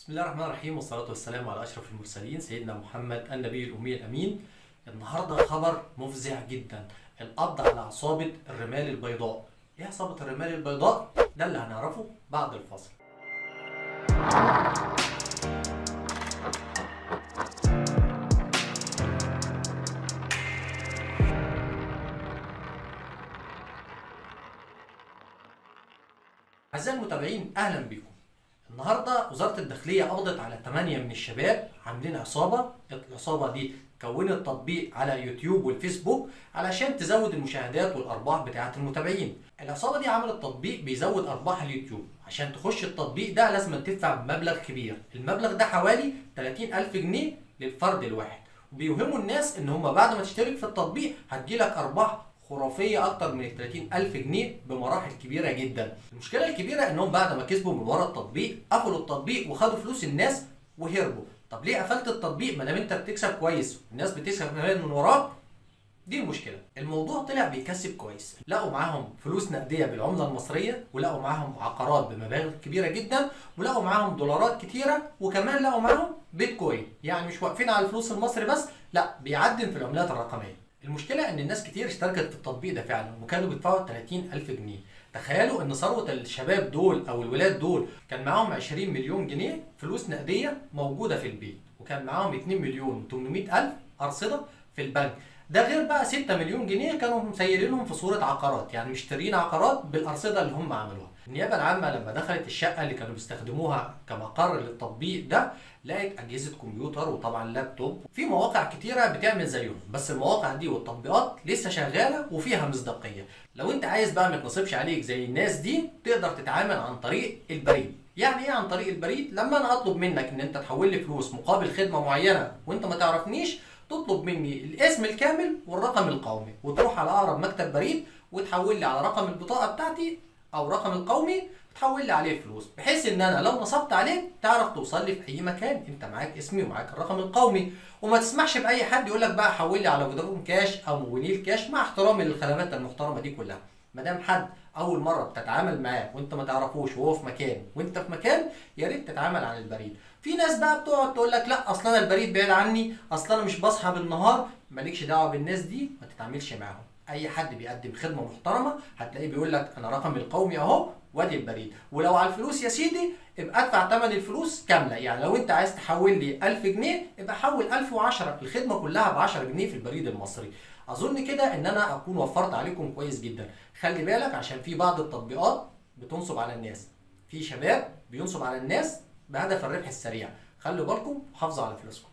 بسم الله الرحمن الرحيم والصلاة والسلام على أشرف المرسلين سيدنا محمد النبي الأمي الأمين. النهاردة خبر مفزع جدا القبض على عصابة الرمال البيضاء. إيه عصابة الرمال البيضاء؟ ده اللي هنعرفه بعد الفصل أعزائي المتابعين أهلا بكم. النهارده وزارة الداخلية قبضت على 8 من الشباب عاملين عصابة. العصابة دي كونت تطبيق على يوتيوب والفيسبوك علشان تزود المشاهدات والأرباح بتاعة المتابعين. العصابة دي عملت تطبيق بيزود أرباح اليوتيوب. عشان تخش التطبيق ده لازم تدفع مبلغ كبير. المبلغ ده حوالي 30000 جنيه للفرد الواحد. وبيوهموا الناس إن هم بعد ما تشترك في التطبيق هتجيلك أرباح خرافية أكتر من 30000 جنيه بمراحل كبيرة جدا. المشكلة الكبيرة إنهم بعد ما كسبوا من ورا التطبيق قفلوا التطبيق وخدوا فلوس الناس وهربوا. طب ليه قفلت التطبيق؟ ما دام أنت بتكسب كويس والناس بتكسب كمان من وراك دي المشكلة. الموضوع طلع بيكسب كويس. لقوا معاهم فلوس نقدية بالعملة المصرية ولقوا معاهم عقارات بمبالغ كبيرة جدا ولقوا معاهم دولارات كتيرة وكمان لقوا معاهم بيتكوين. يعني مش واقفين على الفلوس المصري بس لا بيعدل في العملات الرقمية. المشكلة إن الناس كتير اشتركت في التطبيق ده فعلا وكانوا بيدفعوا 30000 جنيه. تخيلوا إن ثروة الشباب دول أو الولاد دول كان معاهم 20 مليون جنيه فلوس نقدية موجودة في البيت وكان معاهم 2 مليون و800 ألف أرصدة في البنك. ده غير بقى 6 مليون جنيه كانوا مسيرينهم في صورة عقارات يعني مشترين عقارات بالأرصدة اللي هم عملوها. النيابة العامة لما دخلت الشقة اللي كانوا بيستخدموها كمقر للتطبيق ده لقت أجهزة كمبيوتر وطبعا لابتوب. في مواقع كتيرة بتعمل زيهم بس المواقع دي والتطبيقات لسه شغالة وفيها مصداقية. لو انت عايز بقى ما يتنصبش عليك زي الناس دي تقدر تتعامل عن طريق البريد. يعني إيه عن طريق البريد؟ لما أنا اطلب منك ان انت تحول لي فلوس مقابل خدمة معينة وانت ما تعرفنيش تطلب مني الاسم الكامل والرقم القومي وتروح على أقرب مكتب بريد وتحول لي على رقم البطاقة بتاعتي أو رقم القومي تحول لي عليه فلوس بحيث إن أنا لو نصبت عليك تعرف توصل لي في أي مكان أنت معاك اسمي ومعاك الرقم القومي. وما تسمحش بأي حد يقول لك بقى حول لي على فودافون كاش أو موبينيل كاش مع احترامي للخدمات المحترمة دي كلها. ما دام حد أول مرة بتتعامل معاه وأنت ما تعرفوش وهو في مكان وأنت في مكان يا ريت تتعامل عن البريد. في ناس بقى بتقعد تقول لك لا أصل أنا البريد بعيد عني أصل أنا مش بصحى بالنهار. مالكش دعوة بالناس دي ما تتعاملش معاهم. أي حد بيقدم خدمة محترمة هتلاقيه بيقول لك أنا رقمي القومي أهو وادي البريد. ولو على الفلوس يا سيدي ابقى أدفع ثمن الفلوس كاملة. يعني لو أنت عايز تحول لي 1000 جنيه يبقى حول 1010 الخدمة كلها ب 10 جنيه في البريد المصري. أظن كده إن أنا أكون وفرت عليكم كويس جدا. خلي بالك عشان في بعض التطبيقات بتنصب على الناس. في شباب بينصب على الناس بهدف الربح السريع. خلوا بالكم وحافظوا على فلوسكم.